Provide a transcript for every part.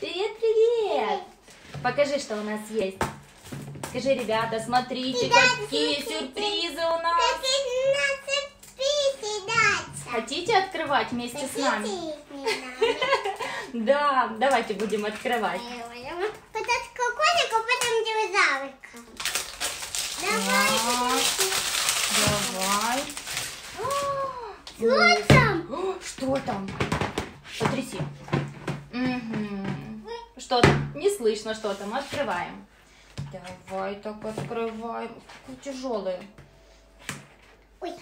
Привет, привет! Покажи, что у нас есть. Скажи, ребята, смотрите, Ребята, какие смотрите. сюрпризы у нас. Какие нас сюрпризы дать? Хотите открывать вместе с нами? Хотите их не Да, давайте будем открывать. надо? Потом куколик, а потом динозаврика. Давай. Давай. Что там? Что там? Потряси. Мгм. Что там? Не слышно, что там. Открываем. Давай так открываем. Какие тяжелые. Ой.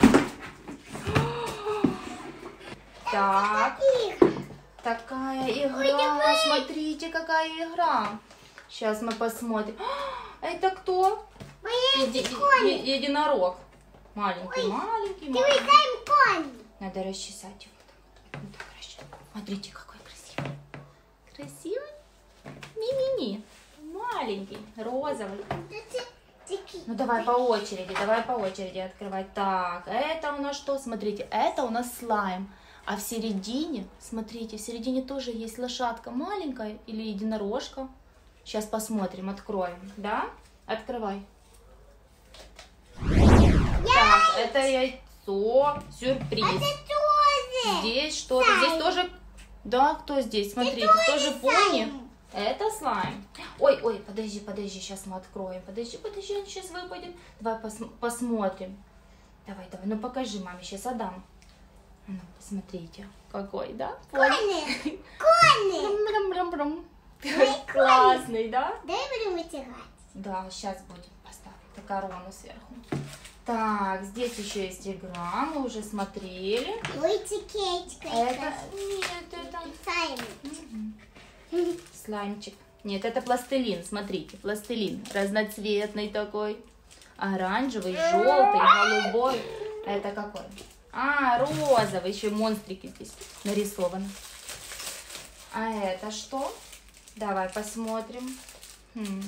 Так, такая игра. Смотрите, какая игра. Сейчас мы посмотрим. Это кто? Еди- единорог. Маленький, Ой, маленький. Надо расчесать его. так. Вот так расчесать. Смотрите, какой красивый. Красивый? Ми-ми-ми. Маленький, розовый. Ну давай по очереди, давай по очереди открывать. Так, это у нас что? Смотрите, это у нас слайм. А в середине, смотрите, в середине тоже есть лошадка маленькая или единорожка. Сейчас посмотрим, откроем. Да? Открывай. Так, это яйцо, сюрприз. Это тоже. Здесь что-то, здесь тоже... Да, кто здесь? Смотрите, тоже пони. Это слайм. Ой, ой, подожди, подожди, сейчас мы откроем. Подожди, подожди, он сейчас выпадет. Давай пос- посмотрим. Давай, давай, ну покажи маме, сейчас отдам. Ну, посмотрите, какой, да? Кони. Кони. Классный, да? Дай будем вытирать. Да, сейчас будем поставить на корону сверху. Так, здесь еще есть игра, мы уже смотрели. Ой, цикетика. Это... Нет, это... Слайм. Мгм. Слаймчик. Нет, это пластилин, смотрите, пластилин. Разноцветный такой. Оранжевый, желтый, голубой. Это какой? А, розовый, еще монстрики здесь нарисованы. А это что? Давай посмотрим. Хм,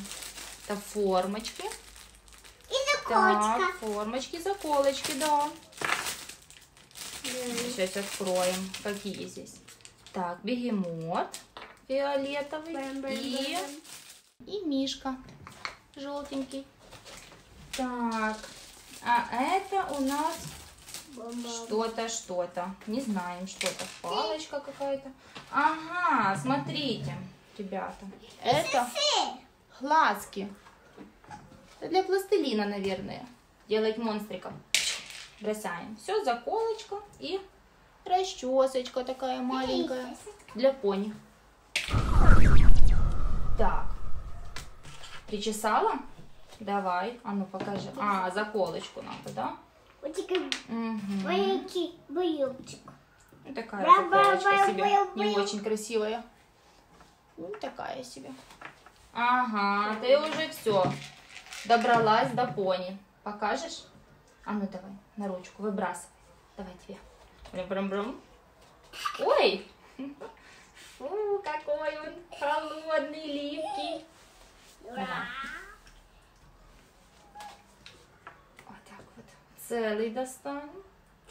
Это формочки. Так, формочки, заколочки, да. Сейчас откроем, какие здесь. Так, бегемот фиолетовый и, и мишка желтенький. Так, а это у нас что-то, что-то. Не знаем, что-то. Палочка какая-то. Ага, смотрите, ребята. Это глазки. Для пластилина, наверное. Делать монстриков. Бросаем. Все, заколочка и расчесочка такая маленькая. Для пони. Так. Причесала? Давай. А ну покажи. А, заколочку надо, да? Ну, такая заколочка себе. Не очень красивая. Ну, такая себе. Ага, ты уже все. Добралась до пони. Покажешь? А ну давай, на ручку, выбрасывай. Давай тебе. Брам-брам-брам. Ой! Фу, какой он холодный, липкий. Давай. Вот так вот. Целый достанем.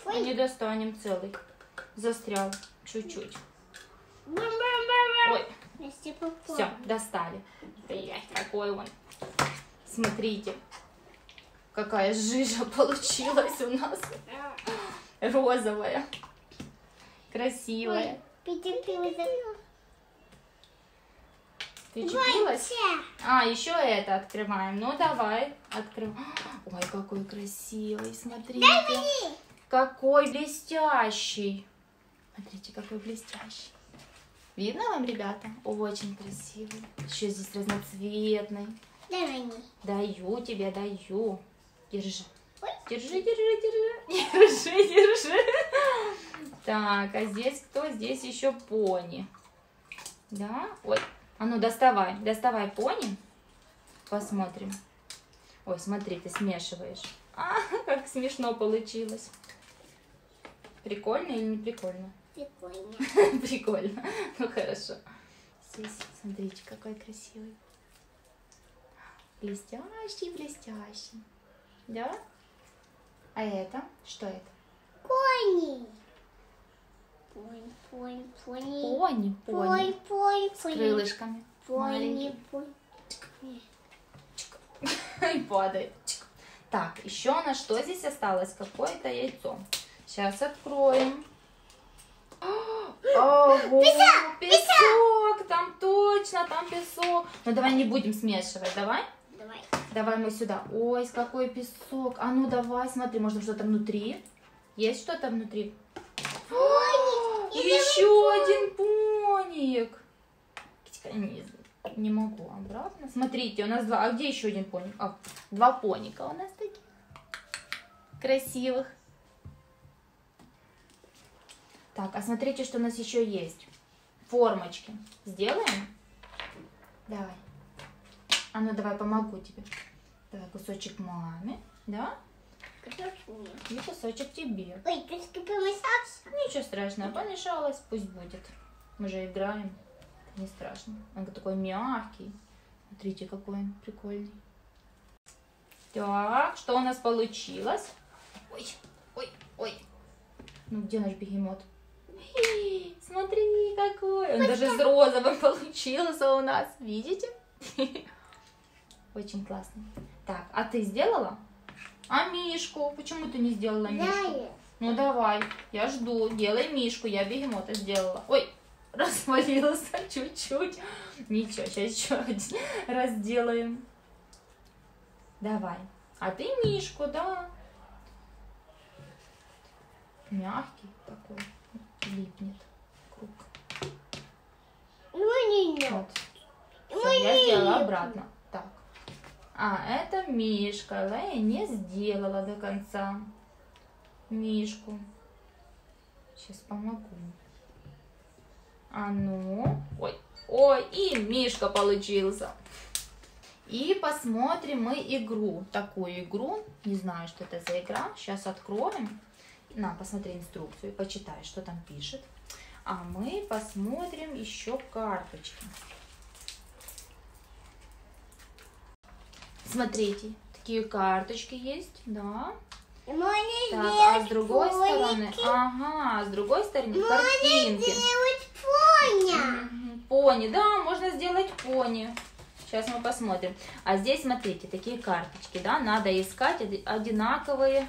Ой. не достанем целый. Застрял чуть-чуть. Ой, все, достали. Блять, какой он. Смотрите, какая жижа получилась у нас. Розовая. Красивая. Ты чепилась? А, еще это открываем. Ну, давай, открываем. Ой, какой красивый, смотрите. Какой блестящий. Смотрите, какой блестящий. Видно вам, ребята? Очень красивый. Еще здесь разноцветный. Мне. Даю тебе, даю. Держи. Ой. Держи, держи, держи. Держи, держи. Так, а здесь кто? Здесь еще пони. Да? Ой. А ну, доставай. Доставай пони. Посмотрим. Ой, смотри, ты смешиваешь. А, как смешно получилось. Прикольно или не прикольно? Прикольно. Прикольно. Ну хорошо. Здесь, смотрите, какой красивый. Блестящий, блестящий. Да? А это? Что это? Кони. Пони, пони, пони. Пони, пони. Пони, пони, С крылышками. Пони, Маленькие. пони. И падает. Чик. Так, еще на что здесь осталось? Какое-то яйцо. Сейчас откроем. Ого, песок, там точно, там песок. Ну давай не будем смешивать, давай. Давай. Давай мы сюда. Ой, какой песок. А ну давай, смотри, может что-то внутри? Есть что-то внутри? Еще один поник. Не, не могу обратно. Смотрите, у нас два. А где еще один поник? А, два поника у нас таких. Красивых. Так, а смотрите, что у нас еще есть. Формочки. Сделаем? Давай. А ну давай помогу тебе. Давай кусочек маме, да? Красный. И кусочек тебе. Ой, трошки помешався. Ничего страшного, помешалось, пусть будет. Мы же играем, не страшно. Он такой мягкий. Смотрите, какой он прикольный. Так, что у нас получилось? Ой, ой, ой. Ну, где наш бегемот? Смотри, какой. Он даже с розовым получился у нас. Видите? Очень классно. Так, а ты сделала? А Мишку? Почему ты не сделала Мишку? Ну давай, я жду. Делай мишку, я бегемота сделала. Ой, развалился чуть-чуть. Ничего, сейчас еще один раз сделаем. Давай. А ты мишку, да. Мягкий такой. Липнет. Круг. Ну, не, не. Вот. Ну, Всё, я сделала обратно. А, это Мишка. Лея не сделала до конца. Мишку. Сейчас помогу. А ну. Ой, ой, и Мишка получился. И посмотрим мы игру. Такую игру. Не знаю, что это за игра. Сейчас откроем. На, посмотри инструкцию, почитай, что там пишет. А мы посмотрим еще карточки. Смотрите, такие карточки есть, да. Можно Так, а с другой стороны, ага, с другой стороны Можно картинки. сделать поня. Мгм, Пони, да, можно сделать пони. Сейчас мы посмотрим. А здесь, смотрите, такие карточки, да, надо искать оди- одинаковые.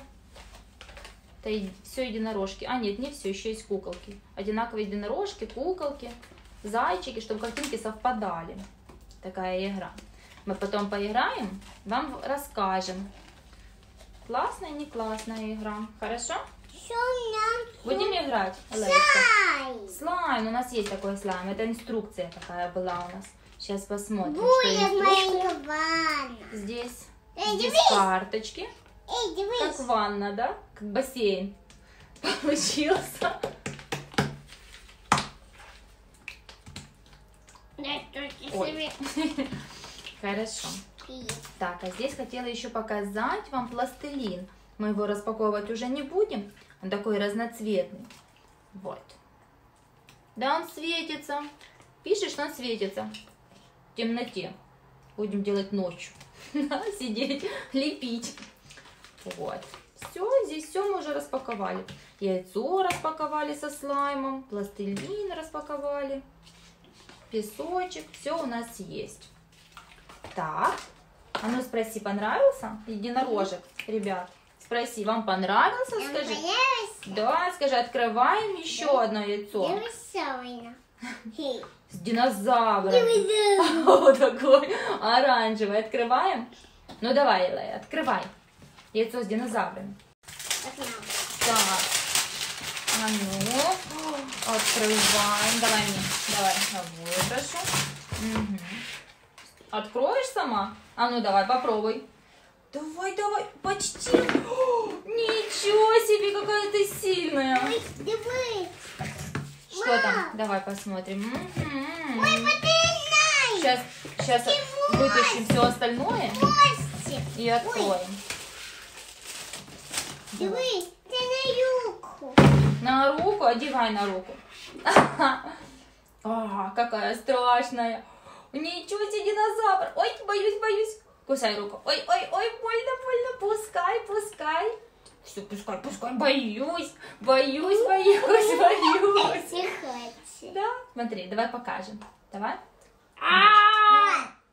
Это все единорожки. А, нет, не все, еще есть куколки. Одинаковые единорожки, куколки, зайчики, чтобы картинки совпадали. Такая игра. Мы потом поиграем, вам расскажем. Классная, не классная игра. Хорошо? Что Будем играть, дай? Слайм, у нас есть такой слайм. Это инструкция такая была у нас. Сейчас посмотрим, что Будет инструкция. моя ванна. Здесь, Эй, здесь дивись. карточки. Эй, Как ванна, да? Как бассейн. Получился. Ой. Хорошо. пить. Так, а здесь хотела еще показать вам пластилин. Мы его распаковывать уже не будем. Он такой разноцветный. Вот. Да, он светится. Пишешь, он светится. В темноте. Будем делать ночью. Сидеть, лепить. Вот. Все, здесь все мы уже распаковали. Яйцо распаковали со слаймом. Пластилин распаковали. Песочек. Все у нас есть. Так. А ну спроси, понравился единорожек, ребят? Спроси, вам понравился, скажи? Да, скажи, открываем еще одно яйцо с динозавром. Вот такой оранжевый. Открываем? Ну давай, Элай, открывай. Яйцо с динозаврами. Так. А ну, открываем. Давай мне. Давай, я выброшу. Мгм. Откроешь сама? А ну давай, попробуй. Давай, давай, почти. О, ничего себе, какая ты сильная. Ой, дивись. Что там? Давай посмотрим. Ой, потрясай. Сейчас, сейчас вытащим все остальное Костик. и откроем. Дивись, це на юбку. На руку, одевай на руку. А, какая страшная. Ничего себе динозавр. Ой, боюсь, боюсь. Кусай руку. Ой, ой, ой, больно, больно. Пускай, пускай. Все, пускай, пускай. Боюсь, боюсь, боюсь, боюсь. Не хочу. Да? Смотри, давай покажем. Давай.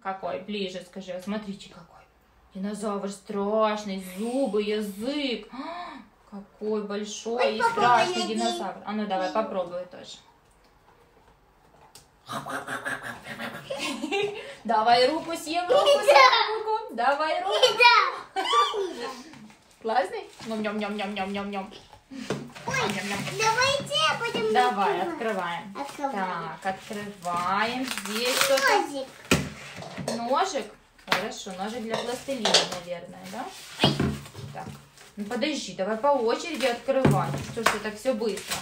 Какой? Ближе скажи. Смотрите, какой. Динозавр страшный, зубы, язык. А, Какой большой Ой, и страшный динозавр. А ну давай, попробуй тоже. Давай руку съем, руку съем, руку. Давай руку. Классный? Ням-ням-ням-ням-ням-ням. Ой, Ням-ням. давайте будем Давай, открываем. Открываем. Так, открываем. Здесь что-то. Ножик. Ножик. Хорошо, ножик для пластилина, наверное, да? Так, ну подожди, давай по очереди открывать. Что ж так все быстро?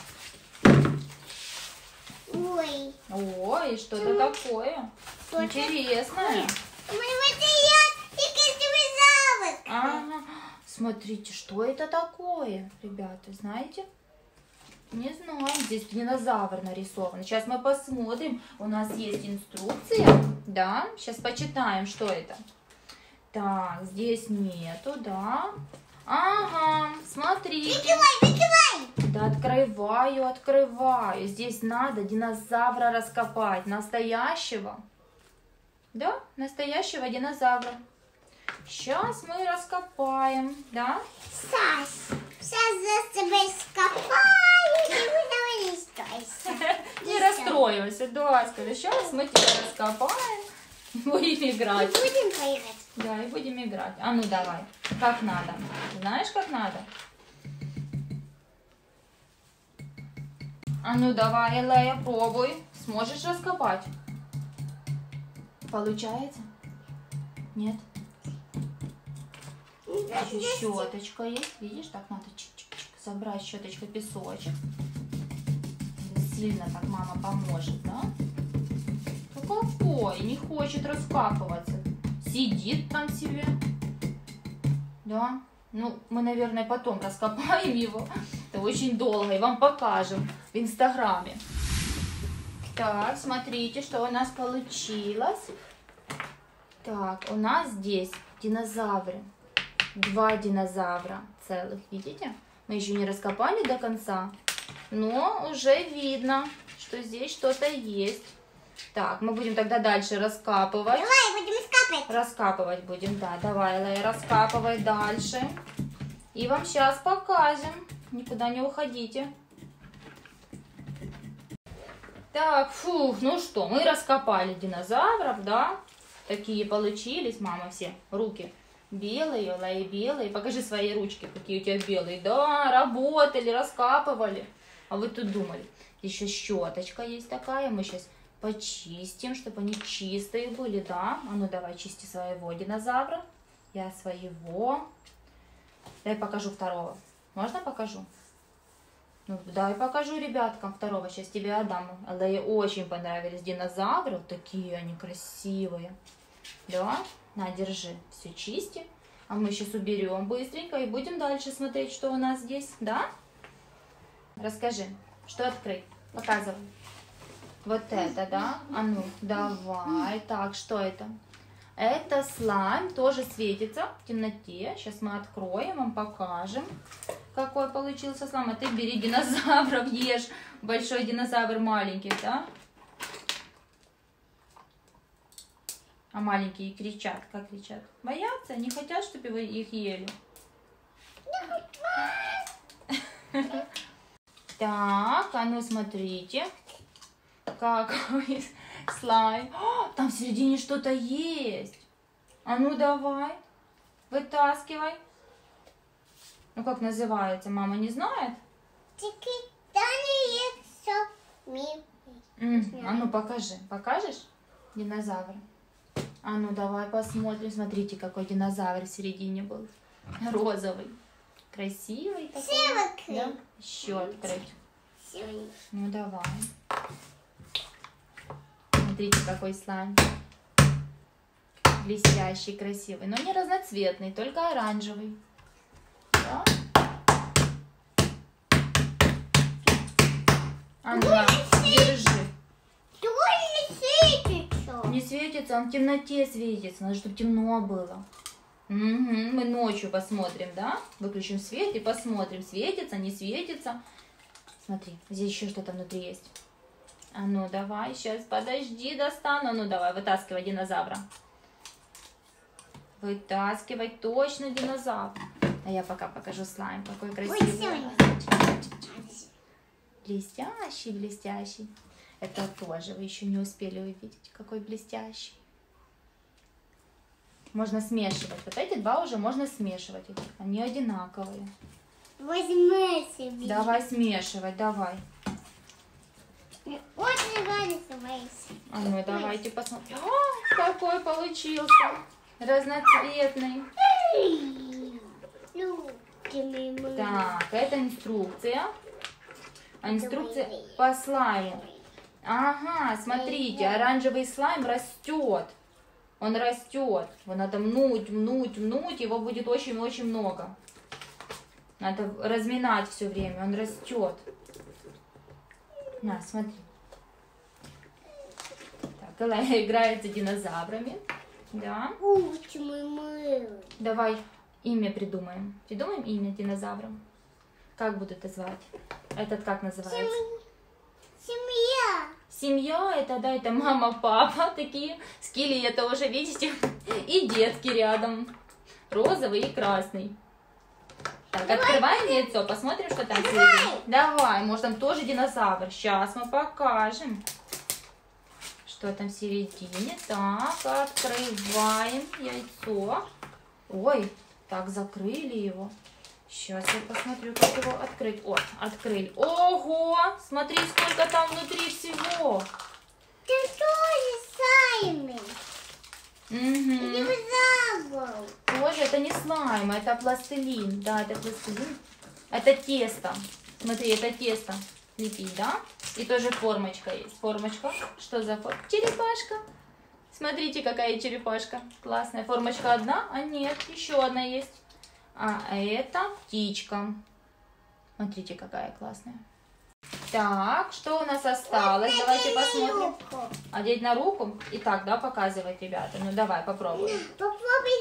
Ой. Ой, что-то такое. Интересное. Может, это я и красивый завод. Ага. Смотрите, что это такое, ребята, знаете? Не знаю, здесь динозавр нарисован. Сейчас мы посмотрим. У нас есть инструкция, да? Сейчас почитаем, что это. Так, здесь нету, да? Ага, смотрите. Выкивай, выкивай. Да открываю, открываю. Здесь надо динозавра раскопать. Настоящего. Да, настоящего динозавра. Сейчас мы раскопаем, да? Саш, сейчас за тебя скопаю, и давай стойся. Не расстроился, да, скажи, сейчас мы тебя раскопаем. Будем играть. Будем поиграть. Да, и будем играть. А ну давай, как надо. Знаешь, как надо? А ну давай, Элея, пробуй. Сможешь раскопать? Получается? Нет? Еще щеточка есть. Видишь, так надо чик-чик-чик забрать щеточкой песочек. Сильно так мама поможет, да? Ну какой? Не хочет раскапываться. Сидит там себе. Да? Ну, мы, наверное, потом раскопаем его. Это очень долго. И вам покажем в Инстаграме. Так, смотрите, что у нас получилось. Так, у нас здесь динозавры. Два динозавра целых, видите? Мы еще не раскопали до конца, но уже видно, что здесь что-то есть. Так, мы будем тогда дальше раскапывать. Давай, будем скапать. Раскапывать будем, да. Давай, Лая, раскапывай дальше. И вам сейчас покажем. Никуда не уходите. Так, фух, ну что, мы раскопали динозавров, да? Такие получились, мама, все руки белые, Лая белые. Покажи свои ручки, какие у тебя белые. Да, работали, раскапывали. А вы тут думали. Еще щеточка есть такая, мы сейчас почистим, чтобы они чистые были, да? А ну давай чисти своего динозавра. Я своего. Дай покажу второго. Можно покажу? Ну, дай покажу ребяткам второго. Сейчас тебе отдам. Ей очень понравились динозавры. Такие они красивые. Да? На, держи. Все чисти. А мы сейчас уберем быстренько и будем дальше смотреть, что у нас здесь. Да? Расскажи, что открыть? Показывай. Вот это, да? А ну, давай. Так, что это? Это слайм, тоже светится в темноте. Сейчас мы откроем, вам покажем, какой получился слайм. А ты бери динозавров, ешь. Большой динозавр маленький, да? А маленькие кричат. Как кричат? Боятся? Не хотят, чтобы вы их ели? Так, а ну смотрите. Какой слайм. О, там в середине что-то есть. А ну давай, вытаскивай. Ну как называется? Мама не знает? М, А ну покажи. Покажешь динозавра? А ну давай посмотрим. Смотрите, какой динозавр в середине был. Розовый. Красивый такой. Да? Еще открыть. Ну давай. Смотрите, какой слайм. Блестящий, красивый. Но не разноцветный, только оранжевый. Да? А ну, на, держи. Тоже светится. Не светится, он в темноте светится. Надо, чтобы темно было. Угу, мы ночью посмотрим, да? Выключим свет и посмотрим, светится, не светится. Смотри, здесь еще что-то внутри есть. А ну давай, сейчас, подожди, достану. А ну давай, вытаскивай динозавра. Вытаскивай точно динозавр. А я пока покажу слайм, какой красивый. Блестящий, блестящий. Это тоже вы еще не успели увидеть, какой блестящий. Можно смешивать. Вот эти два уже можно смешивать. Они одинаковые. Возьми себе. Давай смешивать, давай. Очень нравится А ну давайте посмотрим. О, какой получился. Разноцветный. Так, это инструкция. А инструкция по слайму. Ага, смотрите, оранжевый слайм растет. Он растет. Его надо мнуть, мнуть, мнуть. Его будет очень-очень много. Надо разминать все время. Он растет. На, смотри. Так, Элла играется динозаврами. Да. Давай имя придумаем. Придумаем имя динозаврам. Как будут это звать? Этот как называется? Семья. Семья, это, да, это мама, папа, такие скелеты уже, видите? И детки рядом. Розовый и красный. Так, открываем яйцо, посмотрим, что там Давай. Давай, может там тоже динозавр. Сейчас мы покажем. Что там в середине. Так, открываем яйцо. Ой, так, закрыли его. Сейчас я посмотрю, как его открыть. О, открыли. Ого! Смотри, сколько там внутри всего. Ты тоже слаймы. Угу. Тоже это не слайм, это пластилин. Да, это пластилин. Это тесто. Смотри, это тесто. Лепить, да? И тоже формочка есть. Формочка. Что за форма? Черепашка. Смотрите, какая черепашка. Классная. Формочка одна, а нет, еще одна есть. А это птичка. Смотрите, какая классная. Так, что у нас осталось? Вот Давайте посмотрим. Руку. Одеть на руку? И так, да, показывать, ребята? Ну, давай, попробуй. Попробуй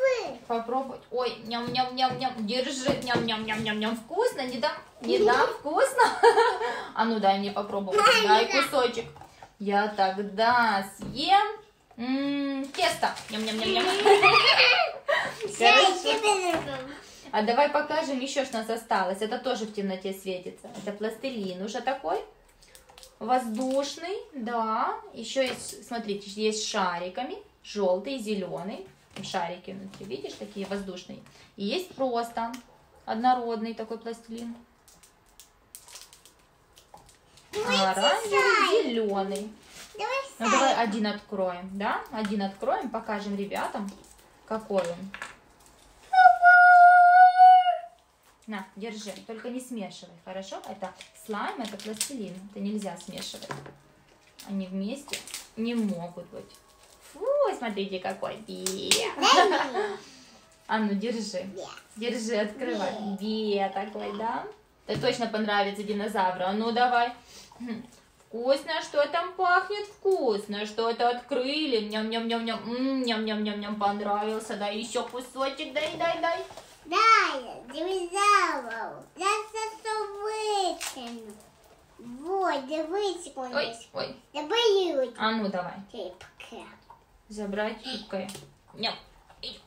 вы. Попробуй. Ой, ням-ням-ням-ням. Держи. Ням-ням-ням-ням-ням. Вкусно? Не дам? Не дам? Вкусно? А ну, дай мне попробовать. Дай кусочек. Я тогда съем Ммм, тесто. Ням-ням-ням-ням. А давай покажем еще, что у нас осталось. Это тоже в темноте светится. Это пластилин уже такой. Воздушный, да. Еще есть, смотрите, есть шариками. Желтый, зеленый. Шарики внутри, видишь, такие воздушные. И есть просто однородный такой пластилин. Оранжевый, зеленый. Давай ну давай один откроем, да? Один откроем, покажем ребятам, какой он. На, держи, только не смешивай, хорошо? Это слайм, это пластилин, это нельзя смешивать. Они вместе не могут быть. Фу, смотрите какой. А ну, держи. Держи, открывай. Бе такой, да? Это точно понравится динозавру. А ну, давай. Вкусно, что там пахнет вкусно, что это открыли. Ням-ням-ням-ням, ням-ням-ням-ням, понравился. Дай еще кусочек, дай, Дай, динозавр. Я сосу вытяну. Вот, дивись, Ой, ой. Я боюсь. А ну, давай. Рыбка. Забрать рыбкой. Ням.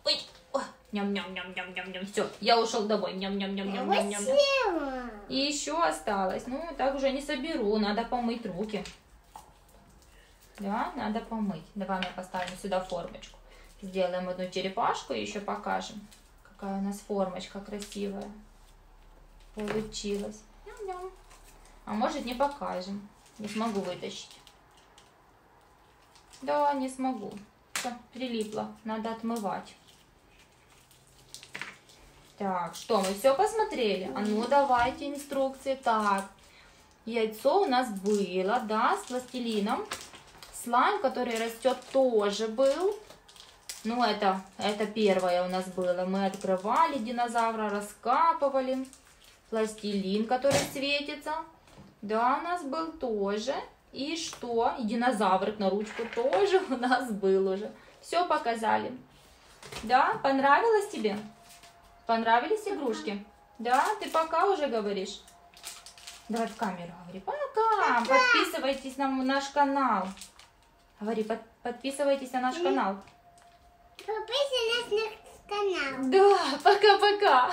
Ой, ой. Ням-ням-ням-ням-ням-ням. Все, я ушел домой. Ням-ням-ням-ням-ням-ням. И еще осталось. Ну, так уже не соберу. Надо помыть руки. Да, надо помыть. Давай мы поставим сюда формочку. Сделаем одну черепашку и еще покажем, какая у нас формочка красивая получилась. А может не покажем. Не смогу вытащить. Да, не смогу. Все, прилипло. Надо отмывать. Так, что, мы все посмотрели? А ну, давайте инструкции. Так, яйцо у нас было, да, с пластилином. Слайм, который растет, тоже был. Ну, это, это первое у нас было. Мы открывали динозавра, раскапывали. Пластилин, который светится. Да, у нас был тоже. И что? И динозаврик на ручку тоже у нас был уже. Все показали. Да? Понравилось тебе? Понравились игрушки? Да? Ты пока уже говоришь? Давай в камеру говори. Пока. Подписывайтесь на наш канал. Говори, под- подписывайтесь на наш канал. Подписывайтесь на наш канал. Да, пока-пока.